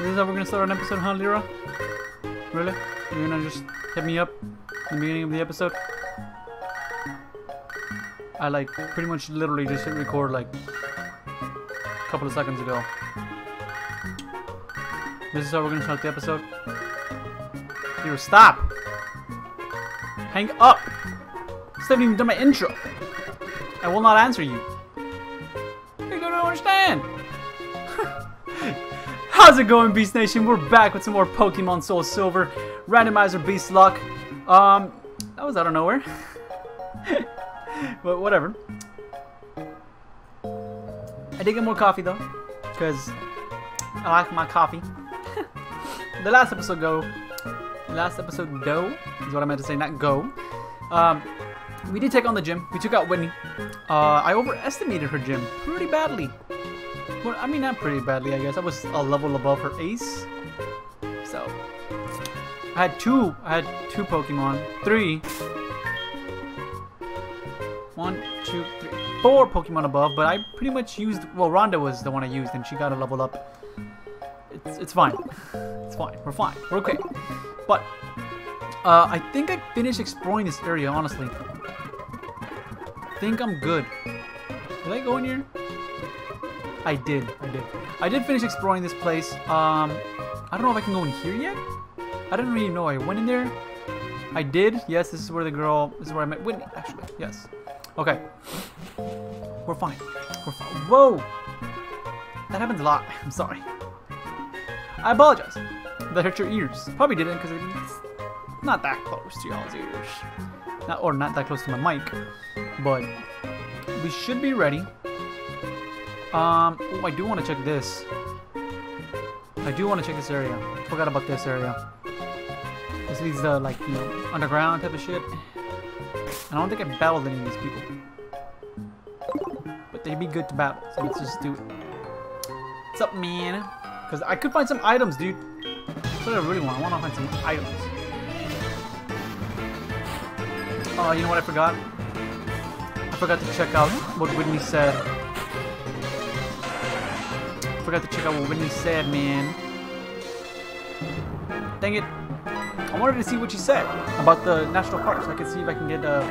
This is how we're gonna start an episode, huh, Lyra? Really? You're gonna just hit me up in the beginning of the episode? I like pretty much literally just hit record like a couple of seconds ago. This is how we're gonna start the episode. Here, stop! Hang up! Still haven't even done my intro. I will not answer. You How's it going, Beast Nation? We're back with some more Pokemon Soul Silver Randomizer Beastlocke. Um, that was out of nowhere. but whatever. I did get more coffee though, because I like my coffee. the last episode go, last episode go is what I meant to say, not go. Um, we did take on the gym. We took out Whitney. Uh, I overestimated her gym pretty badly. Well, I mean, not pretty badly, I guess. I was a level above her ace. So, I had two. I had two Pokemon. Three. One, two, three, four Pokemon above, but I pretty much used. Well, Rhonda was the one I used, and she got a level up. It's it's fine. It's fine. We're fine. We're okay. But uh, I think I finished exploring this area. Honestly, think I'm good. Did I go in here? I did. I did. I did finish exploring this place. Um, I don't know if I can go in here yet. I didn't really know I went in there. I did. Yes, this is where the girl. This is where I met Whitney. Actually, yes. Okay. We're fine. We're fine. Whoa! That happens a lot. I'm sorry. I apologize. That hurt your ears. Probably didn't because it's not that close to y'all's ears. Not or not that close to my mic. But we should be ready. Um, oh, I do want to check this. I do want to check this area. Forgot about this area. This leads to like, you know, underground type of shit. And I don't think I battled any of these people. But they'd be good to battle, so let's just do it. What's up, man? Because I could find some items, dude. That's what I really want. I want to find some items. Oh, you know what I forgot? I forgot to check out what Whitney said. Forgot to check out what Whitney said, man. Dang it. I wanted to see what she said about the national parks. I could see if I can get uh,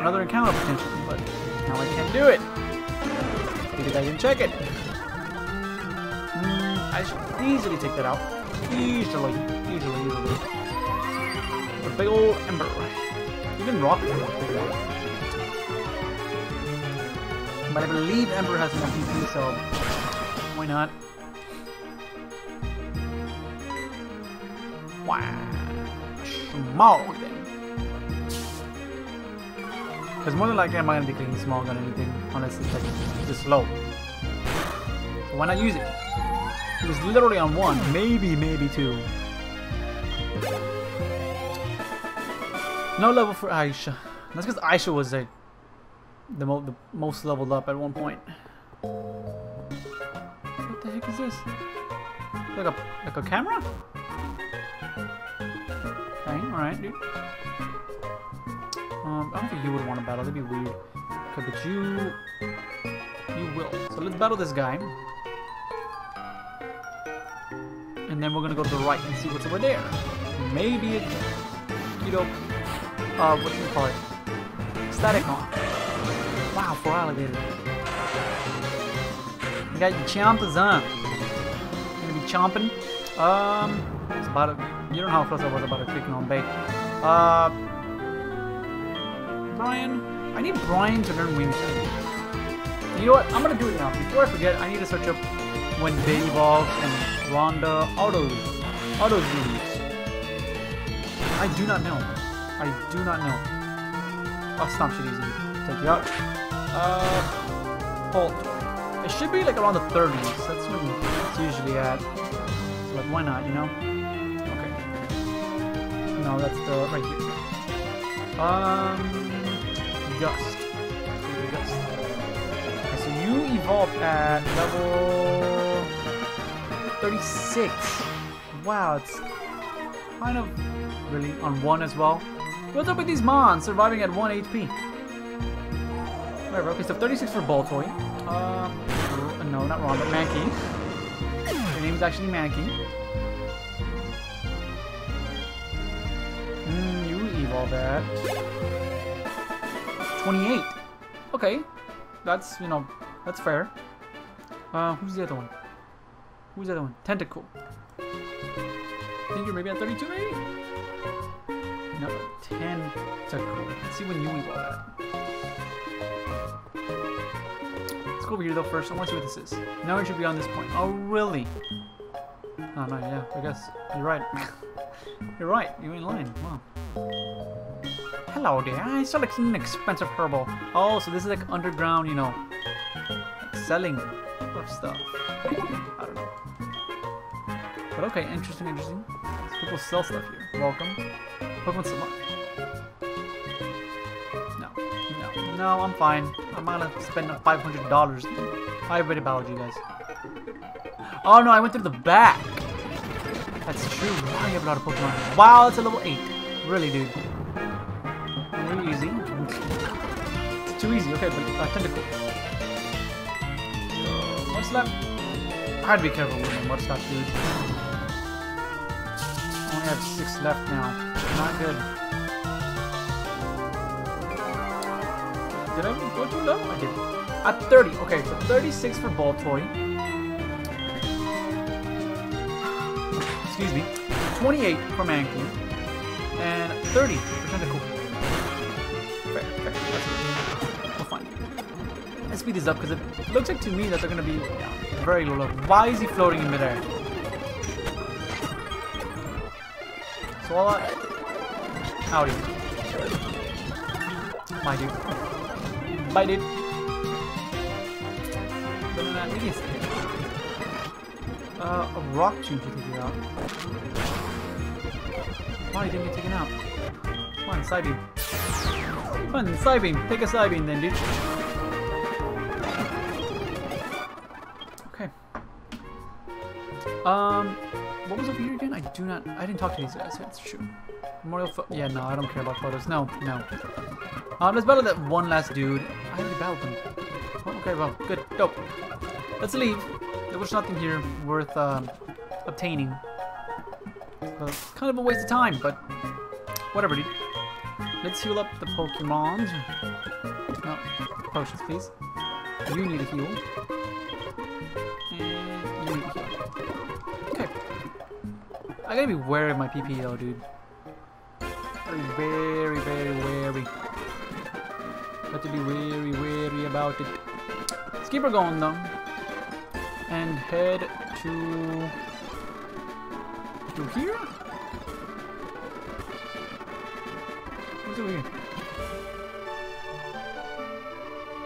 another encounter potentially, but now I can't do it. Because I didn't check it. Mm, I should easily take that out. Easily. Easily, easily. A big old ember. Even rock. But I believe Ember has enough EP, so why not? Smog then. Because more than likely I'm not going to be clicking smog on anything unless it's like just slow. So why not use it? It was literally on one, maybe, maybe two. No level for Aisha. That's because Aisha was like the, mo the most leveled up at one point. Heck is this? Like a like a camera? Okay, alright, dude. Um, I don't think you would want to battle, that'd be weird. Okay, but you you will. So let's battle this guy. And then we're gonna go to the right and see what's over there. Maybe it you know uh what do you call it? Static on. Wow, for alligator. You got chompers on. Gonna be chomping. Um, it's about a, you don't know how close I was about a clicking on bait. Uh, Brian, I need Brian to learn Wing Chun. You know what? I'm gonna do it now. Before I forget, I need to search up when they evolve and Rhonda autos autos moves. I do not know. I do not know. I'll stomp shit easy. Take you out. Uh, Bolt. It should be like around the 30s. That's when it's usually at. So like, why not, you know? Okay. No, that's the right here. Um, Gust. Gust. Okay, so you evolved at level 36. Wow, it's kind of really on one as well. What's up with these mons surviving at 1 HP? Whatever, okay, so 36 for Baltoy. Um, no, not wrong, but Mankey. Her name is actually Mankey. Hmm, you evolve that. 28. Okay. That's, you know, that's fair. Uh, who's the other one? Who's the other one? Tentacool. I think you're maybe at 32, maybe? No, Tentacool. Let's see when you evolve at. Let's go over here though first. I want to see what this is. Now we should be on this point. Oh, really? Oh, no, yeah, I guess. You're right. You're right. You're in line. Wow. Hello there. I select an expensive herbal. Oh, so this is like underground, you know, like selling of stuff. I don't know. But okay, interesting, interesting. People sell stuff here. Welcome. Pokemon Salon. No, I'm fine. I'm gonna spend $500. I already battled you guys. Oh no, I went through the back. That's true. Wow, you have a lot of Pokemon. Wow, it's a level 8. Really, dude. Really easy. It's too easy. Okay, but uh, Tentacool. What's left? I to be careful with. What's that, dude? only have six left now. Not good. Did I go too low? I did. At 30. Okay, so 36 for Baltoy. Excuse me. 28 for Mankey. And 30 for Tentacool. Fair, fair. That's. We're fine. Let's speed this up because it looks like to me that they're going to be yeah, very low. Why is he floating in midair? Swallow. Howdy. My dude. Bye, dude. But not really Uh, a rock tube to take it out. Why didn't get taken out? Come on, Psybeam. Come on, Psybeam. Take a Psybeam then, dude. Okay. Um, what was over here again? I do not. I didn't talk to these guys. That's true. Memorial. yeah, no, I don't care about photos. No, no. Uh, let's battle that one last dude. I already battled. Oh, okay, well, good, dope. Let's leave. There was nothing here worth um, obtaining. Uh, kind of a waste of time, but whatever, dude. Let's heal up the Pokemon. No, potions, please. You need a heal. And you need a heal. Okay. I gotta be wary of my PP though, dude. Gotta very, very wary. To be wary, wary about it. Let's keep her going though. And head to... To here? What's over here?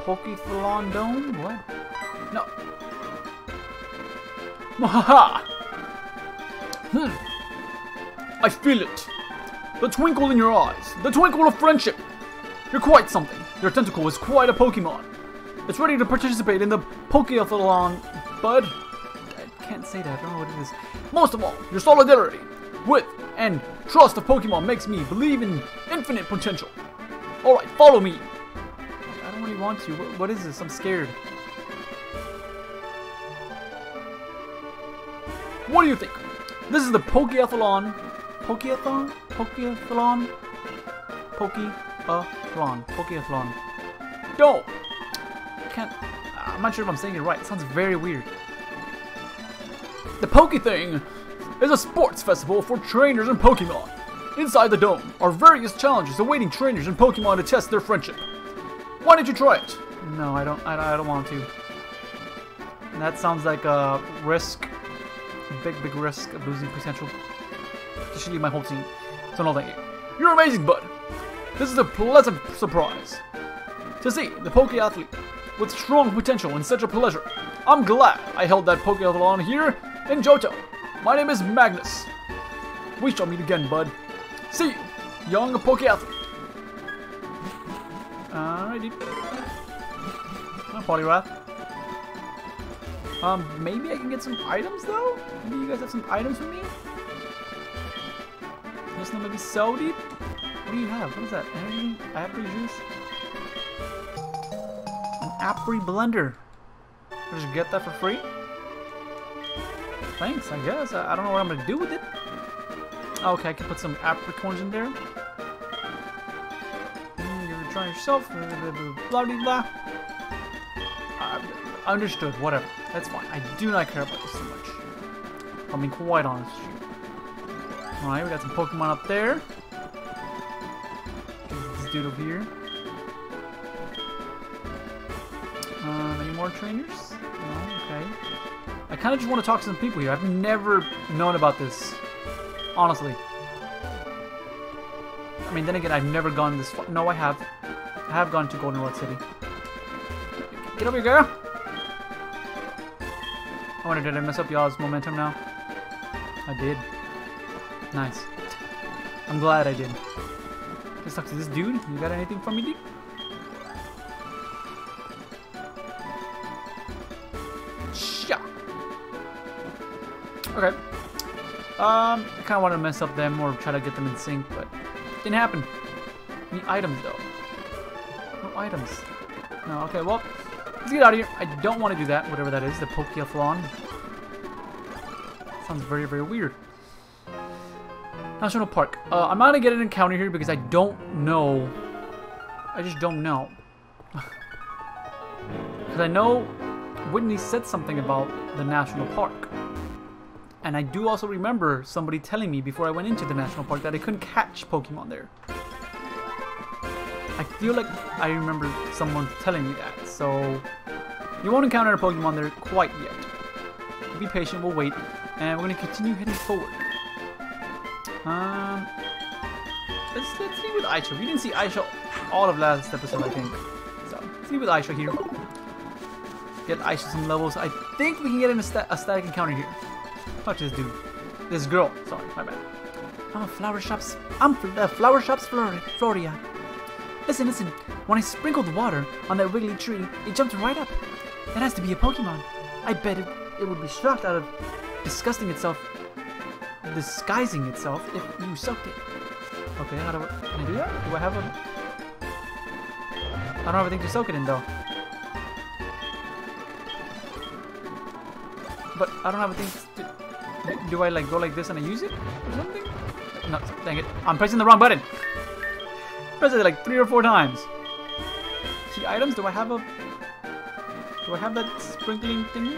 Pokeathlon Dome? What? No. Mahaha! Hmm. I feel it. The twinkle in your eyes. The twinkle of friendship. You're quite something. Your Tentacool is quite a Pokemon. It's ready to participate in the Pokeathlon, bud. I can't say that. I don't know what it is. Most of all, your solidarity with and trust of Pokemon makes me believe in infinite potential. Alright, follow me. I don't really want to. what, what is this? I'm scared. What do you think? This is the Pokeathlon. Pokeathlon? Pokeathlon? Pokeathlon. Pokeathlon. Don't! Can't. I'm not sure if I'm saying it right. It sounds very weird. The Poke Thing is a sports festival for trainers and Pokemon. Inside the dome are various challenges awaiting trainers and Pokemon to test their friendship. Why don't you try it? No, I don't. I, I don't want to. That sounds like a risk, big, big risk of losing potential. Should leave my whole team. So no, thank you. You're amazing, bud. This is a pleasant surprise. To see the Pokeathlete with strong potential and such a pleasure. I'm glad I held that Pokeathlon here in Johto. My name is Magnus. We shall meet again, bud. See you, young Pokeathlete. Alrighty. Oh, Poliwrath. Um, maybe I can get some items though? Maybe you guys have some items for me? This one maybe so deep? What do you have? What is that? Energy? Apple juice? An Apri blender. Did you get that for free? thanks, I guess. I, I don't know what I'm gonna do with it. Okay, I can put some apricorns in there. Mm, You're trying yourself, blah, blah, blah, blah, blah. Uh, understood, whatever. That's fine. I do not care about this too much. I'll be quite honest you. Alright, we got some Pokemon up there. Dude over here. Um, any more trainers? No, okay. I kind of just want to talk to some people here. I've never known about this. Honestly. I mean, then again, I've never gone this far. No, I have. I have gone to Golden Goldenrod City. Get over here, girl! I wonder, did I mess up y'all's momentum now? I did. Nice. I'm glad I did. Let's talk to this dude. You got anything for me, dude? Okay. Um, I kind of wanted to mess up them or try to get them in sync, but didn't happen. Any items though? No items. No. Okay. Well, let's get out of here. I don't want to do that. Whatever that is, the Pokeathlon. Sounds very, very weird. National Park. Uh, I'm not gonna get an encounter here because I don't know. I just don't know. Because I know Whitney said something about the national park. And I do also remember somebody telling me before I went into the national park that I couldn't catch Pokemon there. I feel like I remember someone telling me that. So you won't encounter a Pokemon there quite yet. Be patient, we'll wait. And we're gonna continue heading forward. Um, let's let's leave with Aisha. We didn't see Aisha all of last episode, I think. So let's leave with Aisha here. Get Aisha some levels. I think we can get him a, sta a static encounter here. To this dude. This girl. Sorry, my bad. I'm a flower shops. I'm fl uh, flower shops Flor Floria. Listen, listen. When I sprinkled water on that wiggly tree, it jumped right up. That has to be a Pokemon. I bet it, it would be shocked out of disgusting itself disguising itself if you soaked it. Okay, how do I, can I do that? Do I have a... I don't have a thing to soak it in though. But I don't have a thing to... Do I like go like this and I use it or something? No, dang it. I'm pressing the wrong button. Press it like three or four times. See items? Do I have a... Do I have that sprinkling thing?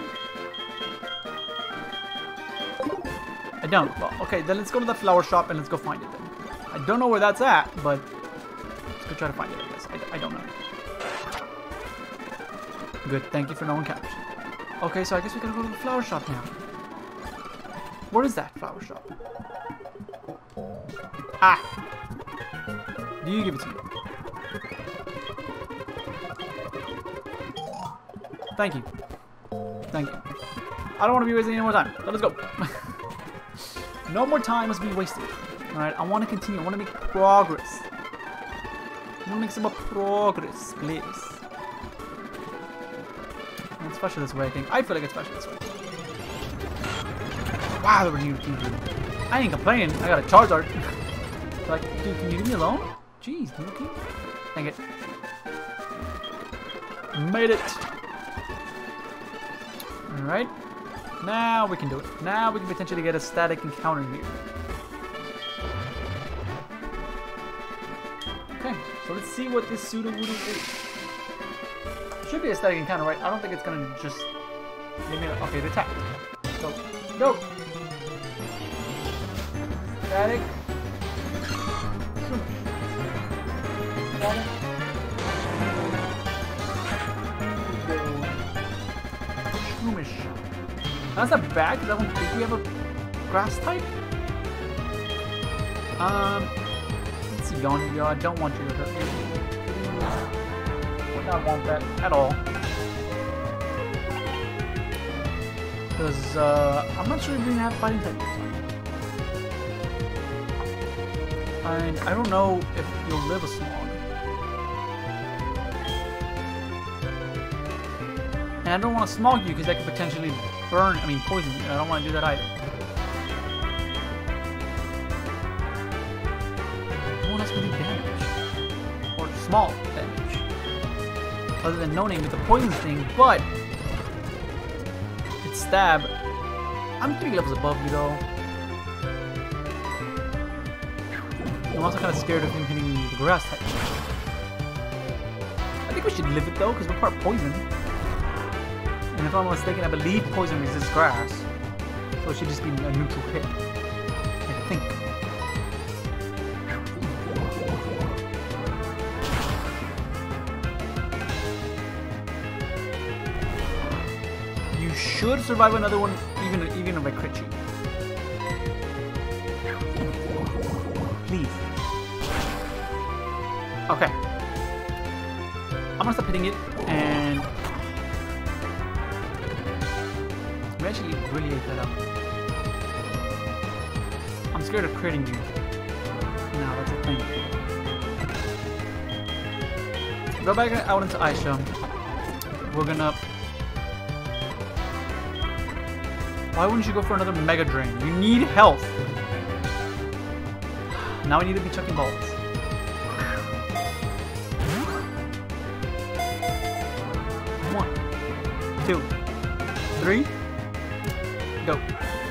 Don't. Well, okay, then let's go to the flower shop and let's go find it then. I don't know where that's at, but let's go try to find it, I guess. I, I don't know. Good, thank you for knowing caption. Okay, so I guess we gotta go to the flower shop now. Where is that flower shop? Ah! Do you give it to me? Thank you. Thank you. I don't want to be wasting any more time. So let's go. No more time must be wasted. Alright, I want to continue. I want to make progress. I want to make some more progress, please. It's special this way, I think. I feel like it's special this way. Wow, there were people. I ain't complaining. I got a Charizard. like, dude, can you leave me alone? Jeez, Nuki. Dang it. Made it. Alright. Now we can do it. Now we can potentially get a static encounter here. Okay, so let's see what this Sudowoodo is. Should be a static encounter, right? I don't think it's gonna just give me a... Okay, the attack. Go. Go! Static. Static. That's a bad don't think we have a grass type. Um, see, Yonja. I don't want you to hurt me. Would not want that at all. Because uh, I'm not sure if we have fighting type. And I don't know if you'll live a smog. And I don't want to smog you because that could potentially burn, I mean poison. I don't want to do that either. No one else can do damage. Or small damage. Other than no name with the poison thing, but its stab I'm three levels above you though. I'm also kind of scared of him hitting the grass type. I think we should live it though, because we're part poison. And if I'm not mistaken, I believe poison resists grass. So it should just be a neutral hit. I think. You should survive another one, even even if I crit you. Please. Okay. I'm gonna stop hitting it and actually really that up. I'm scared of critting you. No, that's a thing. Go back out into Aisha. We're gonna Why wouldn't you go for another Mega Drain? You need health. Now we need to be chucking balls. One, two, three.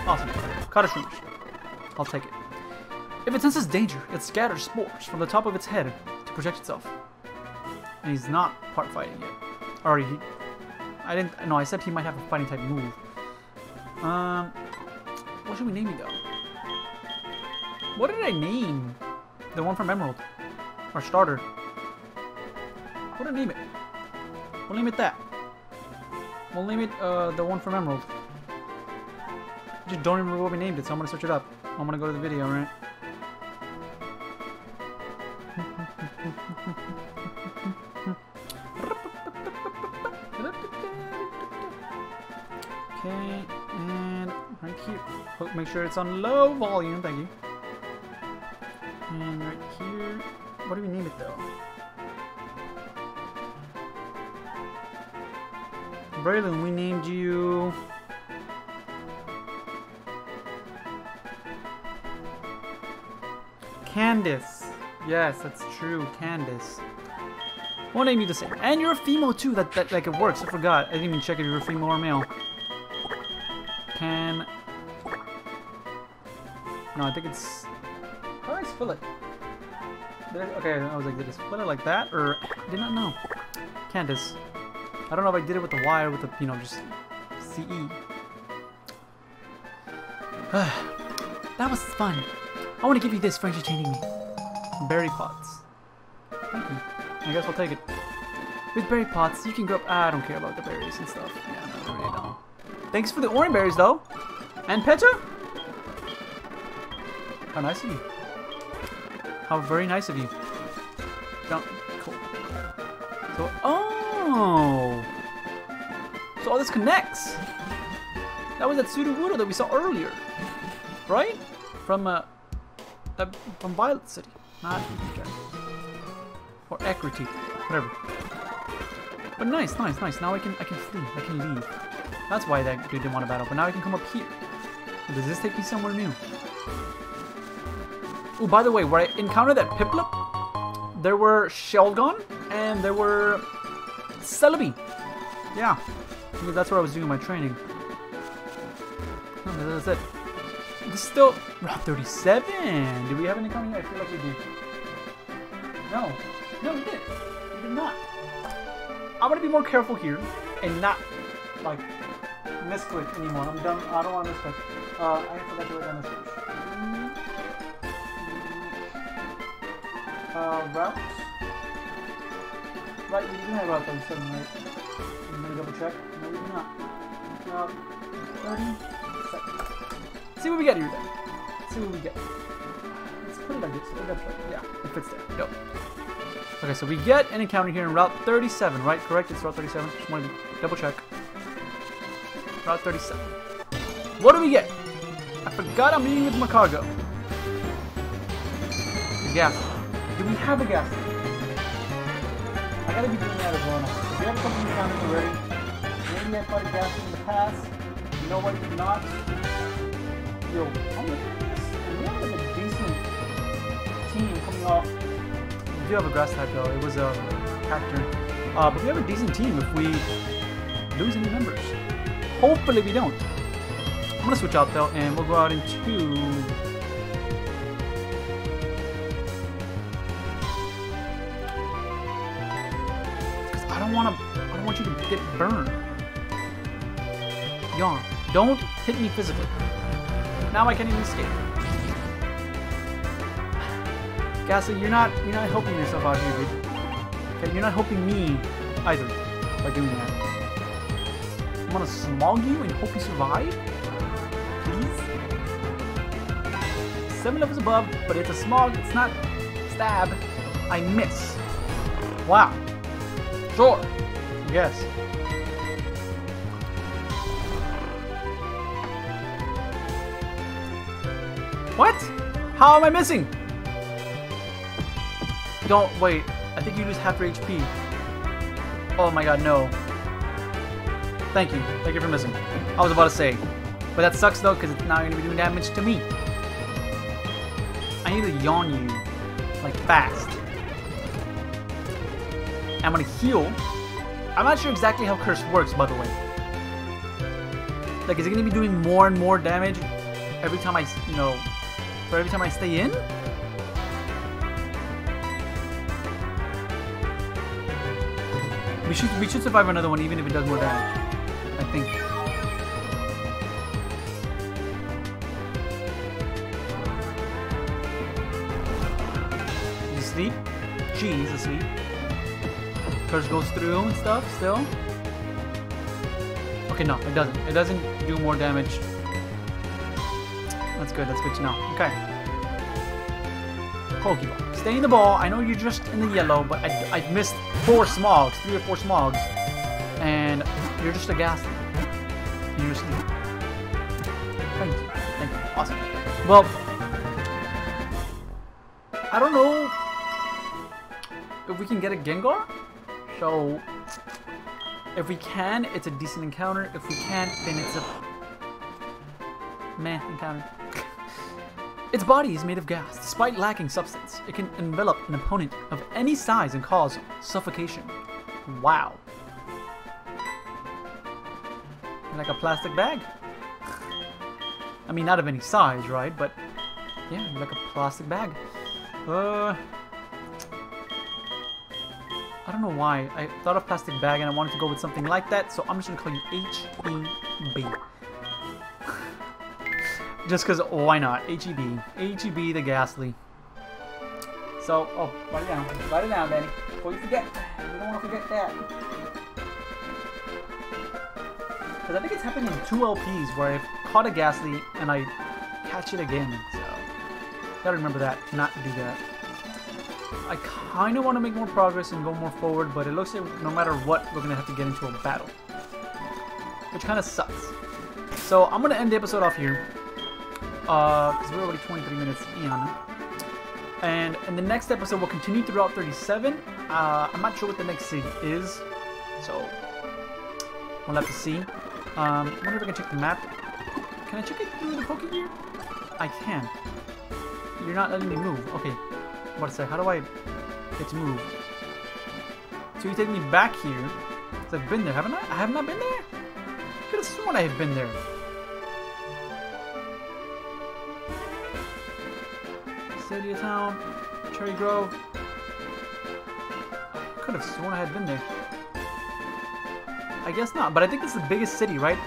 Awesome. Cottage I'll take it. If it senses danger, it scatters spores from the top of its head to protect itself. And he's not part fighting yet. Already, he, I didn't. No, I said he might have a fighting type move. Um, what should we name it though? What did I name? The one from Emerald. Our starter. What did I name it? We'll name it that. We'll name it uh, the one from Emerald. I just don't remember what we named it, so I'm gonna search it up. I'm gonna go to the video, right? Okay, and right here. Oh, make sure it's on low volume, thank you. And right here, what do we name it though? Braylon, we named you. Candace. Yes, that's true, Candace. We'll name you the same. And you're a female too, that, that like it works. I forgot. I didn't even check if you were female or male. Can. No, I think it's. How do I spell it? Did I... Okay, I was like, did I spell it like that? Or. I did not know. Candace. I don't know if I did it with the Y or with the, you know, just CE. that was fun. I want to give you this for entertaining me. Berry pots. Thank you. I guess I'll take it. With berry pots, you can grow up. Ah, I don't care about the berries and stuff. Yeah, no, really don't. Thanks for the orange berries, though. And Petra? How nice of you. How very nice of you. Don't. Cool. So, oh! So all this connects. That was that Sudowoodo that we saw earlier. Right? From, uh, that, from Violet City. Not, okay. Or Equity. Whatever. But nice, nice, nice. Now I can, I can flee. I can leave. That's why that dude didn't want to battle. But now I can come up here. Does this take me somewhere new? Oh, by the way, where I encountered that Piplup, there were Shelgon and there were Celebi. Yeah, because that's where I was doing my training. That's it. This is still Route 37. Did we have any coming? I feel like we did. No, no, we did. We did not. I'm gonna be more careful here and not like misclick anymore. I'm done. I don't want to misclick. Uh, I forgot to write down this Uh, routes. Right, we didn't have route 37, right? I'm gonna double check. No, we did not. Uh, 30 See what we get here then. See what we get. Let's put it like this. Yeah, it fits there. Go. Okay, so we get an encounter here in Route 37, right? Correct? It's Route 37. Just wanted to double check. Route 37. What do we get? I forgot I'm meeting with Macargo. The gas. Do we have a gas? I gotta be doing that as well now. If you have a couple encounters already, maybe I fought a gas in the past. You know what? Not, we have a decent team coming off. We do have a grass type though. It was a Cacturne. Uh, but we have a decent team if we lose any members. Hopefully we don't. I'm gonna switch out though, and we'll go out into I don't want to. I don't want you to get burned. Yawn. Don't hit me physically. Now I can't even escape. Gastly, you're not you're not helping yourself out here, dude. Okay, you're not helping me either by doing that. I'm gonna smog you and hope you survive? Please? Seven levels above, but it's a smog, it's not stab. I miss. Wow. Sure. Yes. What? How am I missing? Don't wait. I think you lose half your HP. Oh my god, no. Thank you. Thank you for missing. I was about to say. But that sucks though, because it's now going to be doing damage to me. I need to yawn you. Like, fast. I'm going to heal. I'm not sure exactly how Curse works, by the way. Like, is it going to be doing more and more damage every time I, you know, for every time I stay in? We should we should survive another one even if it does more damage. I think. Is he asleep? She's asleep. Curse goes through and stuff still. Okay, no, it doesn't. It doesn't do more damage. That's good, that's good to know. Okay. Pokeball. Stay in the ball. I know you're just in the yellow, but I, I missed four smogs, three or four smogs. And you're just a Gastly. You're asleep. Thank you. Thank you. Awesome. Well, I don't know if we can get a Gengar. So, if we can, it's a decent encounter. If we can't, then it's a meh encounter. Its body is made of gas. Despite lacking substance, it can envelop an opponent of any size and cause suffocation. Wow. Like a plastic bag. I mean, not of any size, right? But, yeah, like a plastic bag. Uh... I don't know why. I thought of plastic bag and I wanted to go with something like that, so I'm just gonna call you H-E-B. Just because, why not? H-E-B. H-E-B the Gastly. So, oh, write it down. Write it down, Danny. Before you forget. You don't want to forget that. Because I think it's happened in two LPs where I've caught a Gastly and I catch it again. So, gotta remember that, to not do that. I kind of want to make more progress and go more forward, but it looks like no matter what, we're going to have to get into a battle. Which kind of sucks. So, I'm going to end the episode off here because uh, we're already 23 minutes in. And in the next episode, we'll continue through Route 37. Uh, I'm not sure what the next city is, so we'll have to see. Um, I wonder if I can check the map. Can I check it through the Pokegear? I can. You're not letting me move. Okay. What is that? How do I get to move? So you take me back here. I've been there, haven't I? I have not been there. I could have sworn I have been there. Stadia Town, Cherry Grove. Could have sworn I had been there. I guess not, but I think it's the biggest city, right?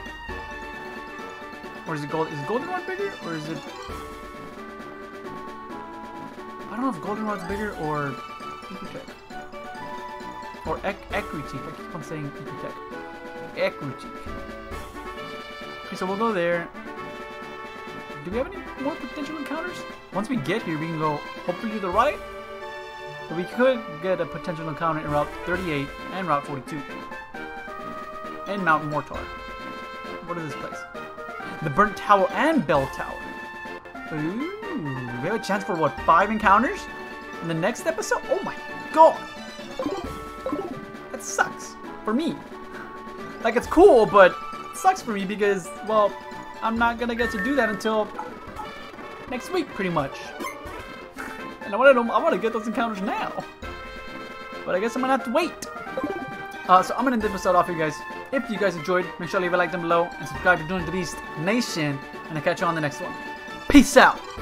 Or is it Gold? Is Goldenrod bigger, or is it? I don't know if Goldenrod's bigger or Ecotech. Or Ec Ecruteak. I keep on saying Ecotech. Ecruteak. Okay, so we'll go there. Do we have any more potential encounters? Once we get here, we can go hopefully to the right. But we could get a potential encounter in Route 38 and Route 42. And Mount Mortar. What is this place? The Burnt Tower and Bell Tower. Ooh, we have a chance for what, five encounters? In the next episode? Oh my god! That sucks. For me. Like, it's cool, but it sucks for me because, well, I'm not gonna get to do that until next week, pretty much. And I want to I want to get those encounters now. But I guess I'm gonna have to wait. Uh, so I'm gonna end this episode off, you guys. If you guys enjoyed, make sure to leave a like down below and subscribe to Doing the Beast Nation. And I'll catch you on the next one. Peace out!